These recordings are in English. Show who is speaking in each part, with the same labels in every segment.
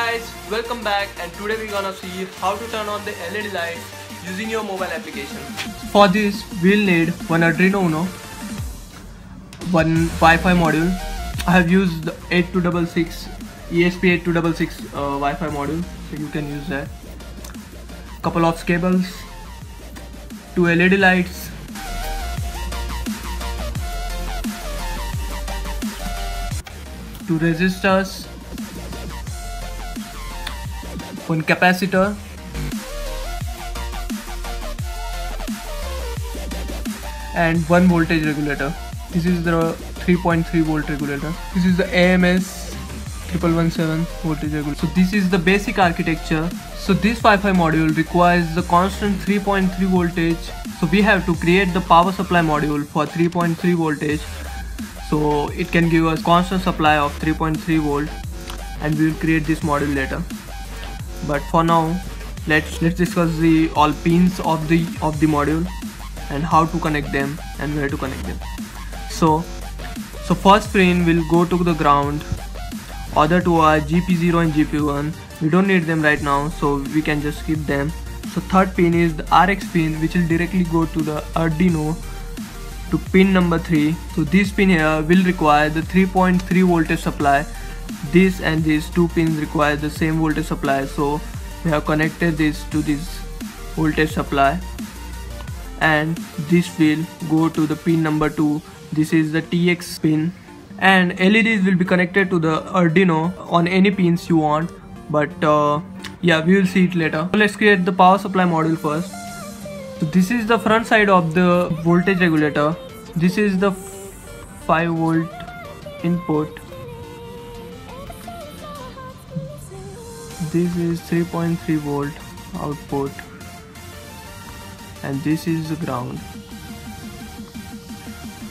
Speaker 1: guys, welcome back and today we're gonna see how to turn on the LED lights using your mobile application. For this, we'll need one Arduino Uno, one Wi-Fi module. I have used the 8266 ESP8266 uh, Wi-Fi module, so you can use that. Couple of cables, two LED lights, two resistors one capacitor. And one voltage regulator. This is the 3.3 volt regulator. This is the AMS 1117 voltage regulator. So this is the basic architecture. So this Wi-Fi module requires the constant 3.3 voltage. So we have to create the power supply module for 3.3 voltage. So it can give us constant supply of 3.3 volt. And we will create this module later but for now let's let's discuss the all pins of the of the module and how to connect them and where to connect them. So so first pin will go to the ground. Other two are gp0 and gp1 we don't need them right now so we can just skip them. So third pin is the rx pin which will directly go to the arduino to pin number 3 so this pin here will require the 3.3 voltage supply this and these two pins require the same voltage supply so we have connected this to this voltage supply. And this will go to the pin number 2 this is the TX pin. And LEDs will be connected to the Arduino on any pins you want but uh, yeah we will see it later. So let's create the power supply module first. So this is the front side of the voltage regulator. This is the 5 volt input this is 3.3 volt output and this is the ground.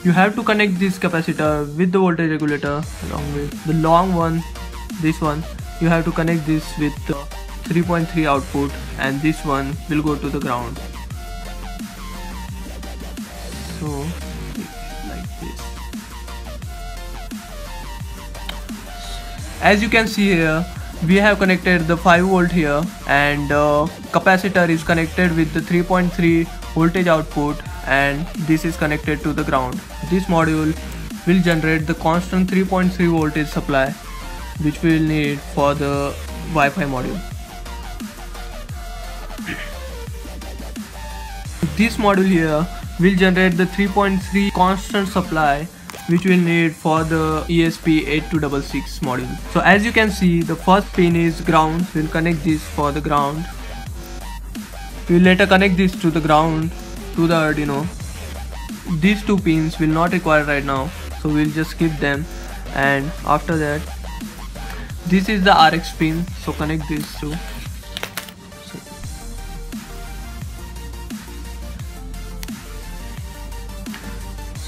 Speaker 1: You have to connect this capacitor with the voltage regulator along with the long one this one. You have to connect this with the 3.3 output and this one will go to the ground. So like this. As you can see here we have connected the 5 volt here and uh, capacitor is connected with the 3.3 voltage output and this is connected to the ground. This module will generate the constant 3.3 voltage supply which we will need for the Wi-Fi module. This module here will generate the 3.3 constant supply which we'll need for the ESP8266 module. So as you can see the first pin is ground, we'll connect this for the ground. We'll later connect this to the ground to the Arduino. These two pins will not require right now so we'll just skip them and after that this is the RX pin so connect these two.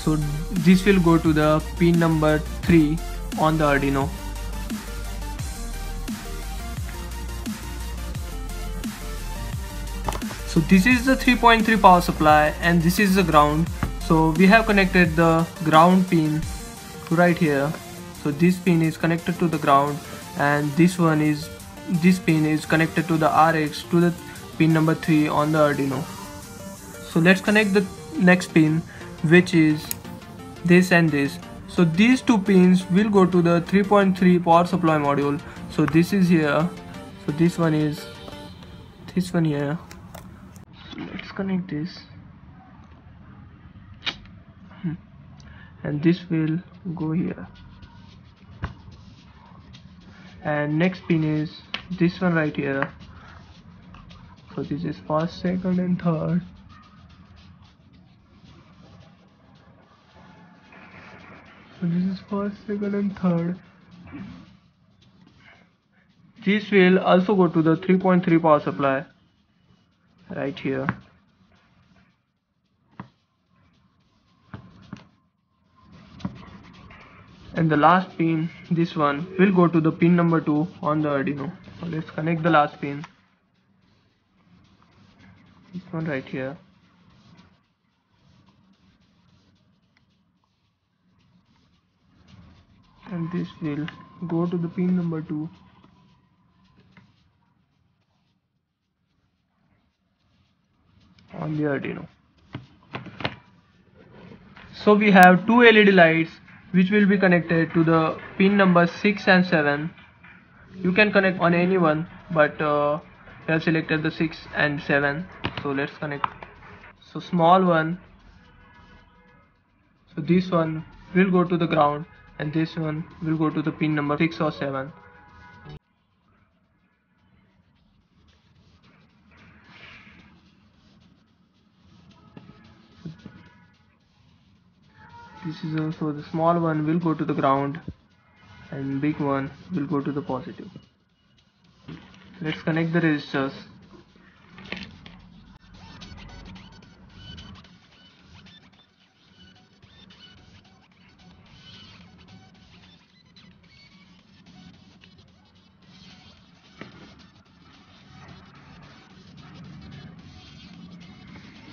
Speaker 1: so this will go to the pin number 3 on the Arduino. So this is the 3.3 power supply and this is the ground. So we have connected the ground pin right here. So this pin is connected to the ground and this one is this pin is connected to the RX to the pin number 3 on the Arduino. So let's connect the next pin which is this and this. So these two pins will go to the 3.3 power supply module. So this is here. So this one is this one here. Let's connect this. Hmm. and this will go here. And next pin is this one right here. So this is first second and third this is first second and third. This will also go to the 3.3 power supply. Right here. And the last pin this one will go to the pin number 2 on the Arduino. So let's connect the last pin. This one right here and this will go to the pin number 2 on the Arduino. So we have two LED lights which will be connected to the pin number 6 and 7. You can connect on any one but uh, I have selected the 6 and 7 so let's connect. So small one so this one will go to the ground and this one will go to the pin number 6 or 7 this is also the small one will go to the ground and big one will go to the positive. Let's connect the resistors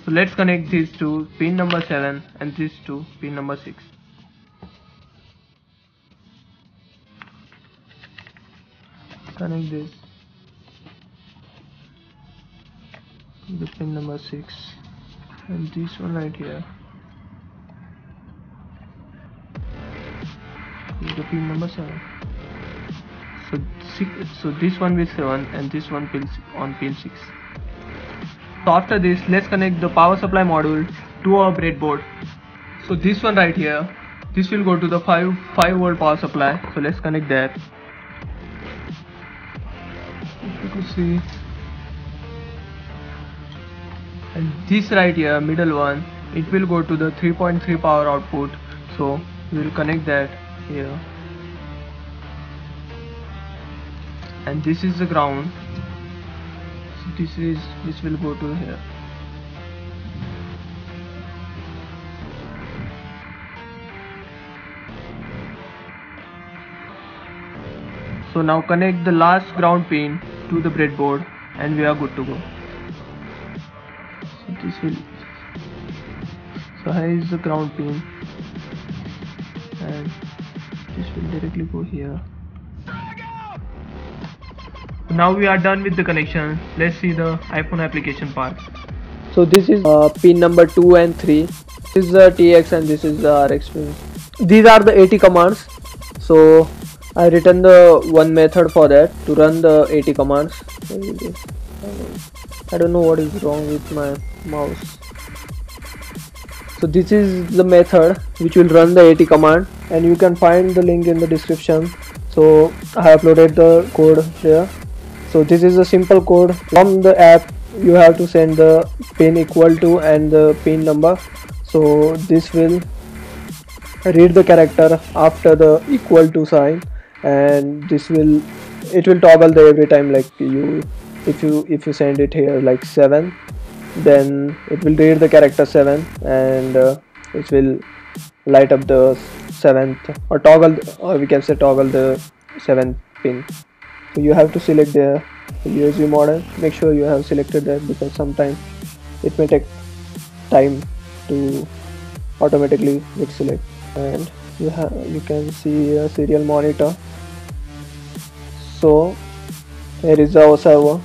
Speaker 1: So let's connect these two pin number 7 and these two pin number 6. Connect this the pin number 6 and this one right here. The pin number 7 so six, so this one with 7 and this one pin on pin 6 so after this let's connect the power supply module to our breadboard. So this one right here this will go to the 5 5 volt power supply. So let's connect that you could see. And this right here middle one it will go to the 3.3 power output. So we will connect that here. And this is the ground this is this will go to here. So now connect the last ground pin to the breadboard and we are good to go. So this will so here is the ground pin and this will directly go here now we are done with the connection let's see the iphone application part.
Speaker 2: So this is uh, pin number 2 and 3 this is the tx and this is the rx pin. These are the at commands. So i written the one method for that to run the at commands. I don't know what is wrong with my mouse. So this is the method which will run the at command and you can find the link in the description. So i uploaded the code there so this is a simple code. From the app you have to send the pin equal to and the pin number. So this will read the character after the equal to sign. And this will it will toggle the every time like you if you if you send it here like 7 then it will read the character 7 and uh, it will light up the 7th or toggle or we can say toggle the 7th pin so you have to select the USB model. Make sure you have selected that because sometimes it may take time to automatically get select and you have you can see a serial monitor. So here is our server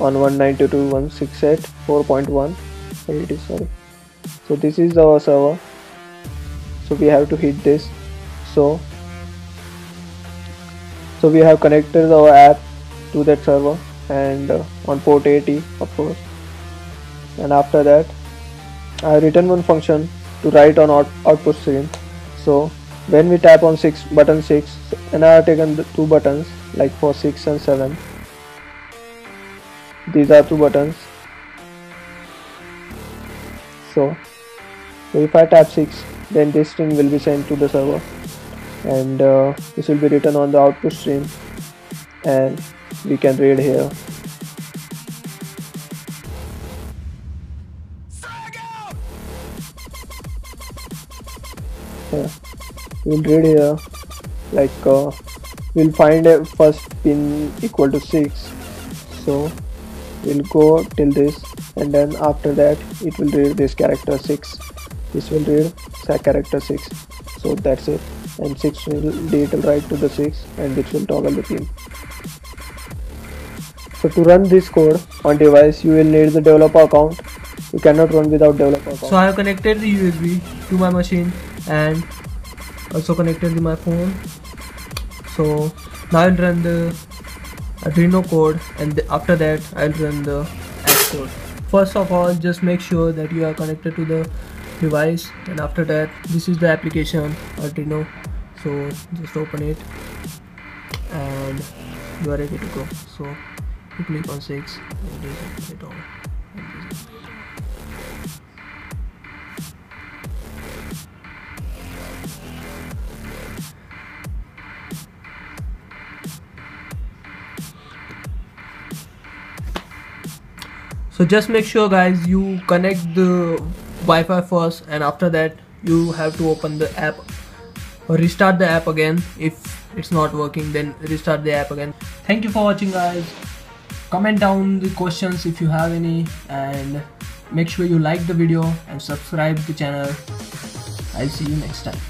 Speaker 2: on 192.168.4.1 it is sorry. So this is our server so we have to hit this. So so we have connected our app to that server and uh, on port 80 of course. And after that I have written one function to write on out output stream. So when we tap on 6 button 6 and I have taken the two buttons like for 6 and 7 these are two buttons. So, if I tap 6 then this string will be sent to the server and uh, this will be written on the output stream. And we can read here. Yeah. We'll read here. Like uh, we'll find a first pin equal to 6 so we'll go till this. And then after that it will read this character 6 this will read character 6 so that's it and 6 will will write to the 6 and which will toggle the pin. So to run this code on device you will need the developer account you cannot run without developer account.
Speaker 1: so I have connected the USB to my machine and also connected to my phone so now I'll run the Arduino code and the, after that I'll run the app code first of all just make sure that you are connected to the device and after that this is the application Arduino so just open it and you are ready to go. So you click on 6 and it all. And so just make sure guys you connect the Wi-Fi first and after that you have to open the app restart the app again. If it's not working then restart the app again. Thank you for watching guys. Comment down the questions if you have any and make sure you like the video and subscribe the channel. I'll see you next time